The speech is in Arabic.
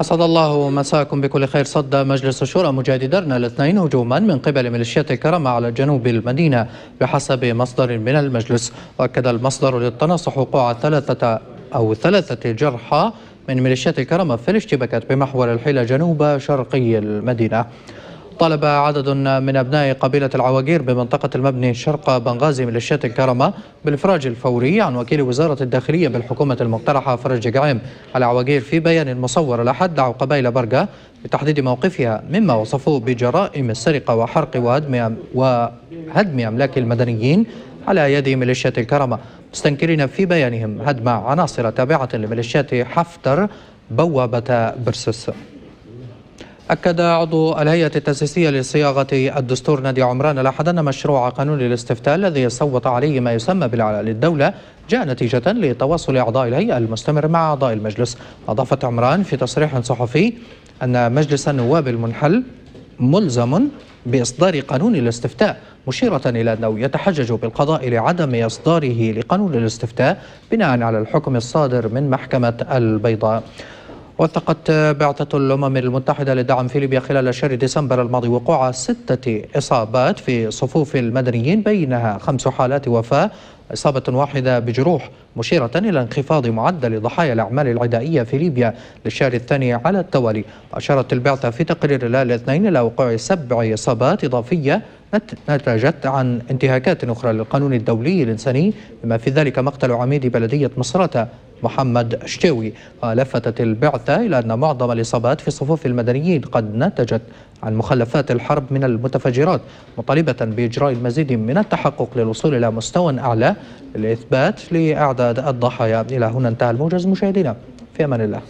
أسعد الله مساكم بكل خير. صد مجلس الشورى مجاهدي درنا الاثنين هجوما من قبل ميليشيات الكرامة على جنوب المدينة بحسب مصدر من المجلس. وأكد المصدر للتناصح وقوع ثلاثة أو ثلاثة جرحى من ميليشيات الكرامة في الاشتباكات بمحور الحيلة جنوب شرقي المدينة. طالب عدد من أبناء قبيلة العواقير بمنطقة المبني شرق بنغازي ميليشيات الكرمة بالإفراج الفوري عن وكيل وزارة الداخلية بالحكومة المقترحة فرج قعيم العواقير في بيان مصور الأحد دعوا قبائل برقة لتحديد موقفها مما وصفوه بجرائم السرقة وحرق وهدم وهدم أملاك المدنيين على يد ميليشيات الكرمة مستنكرين في بيانهم هدم عناصر تابعة لميليشيات حفتر بوابة برسس أكد عضو الهيئة التأسيسية لصياغة الدستور نادي عمران الأحد أن مشروع قانون الاستفتاء الذي صوت عليه ما يسمى بالإعلان للدولة جاء نتيجة لتواصل أعضاء الهيئة المستمر مع أعضاء المجلس. أضافت عمران في تصريح صحفي أن مجلس النواب المنحل ملزم بإصدار قانون الاستفتاء مشيرة إلى أنه يتحجج بالقضاء لعدم إصداره لقانون الاستفتاء بناء على الحكم الصادر من محكمة البيضاء. وثقت بعثة الأمم المتحدة للدعم في ليبيا خلال شهر ديسمبر الماضي وقوع ستة إصابات في صفوف المدنيين بينها خمس حالات وفاة إصابة واحدة بجروح مشيرة إلى انخفاض معدل ضحايا الأعمال العدائية في ليبيا للشهر الثاني على التوالي. أشارت البعثة في تقرير الاثنين إلى وقوع سبع إصابات إضافية نتجت عن انتهاكات أخرى للقانون الدولي الإنساني بما في ذلك مقتل عميد بلدية مصراتة محمد شتاوي لفتت البعثة إلى أن معظم الإصابات في صفوف المدنيين قد نتجت عن مخلفات الحرب من المتفجرات مطالبة بإجراء المزيد من التحقق للوصول إلى مستوى أعلى للإثبات لإعداد الضحايا. إلى هنا انتهى الموجز مشاهدينا في أمان الله.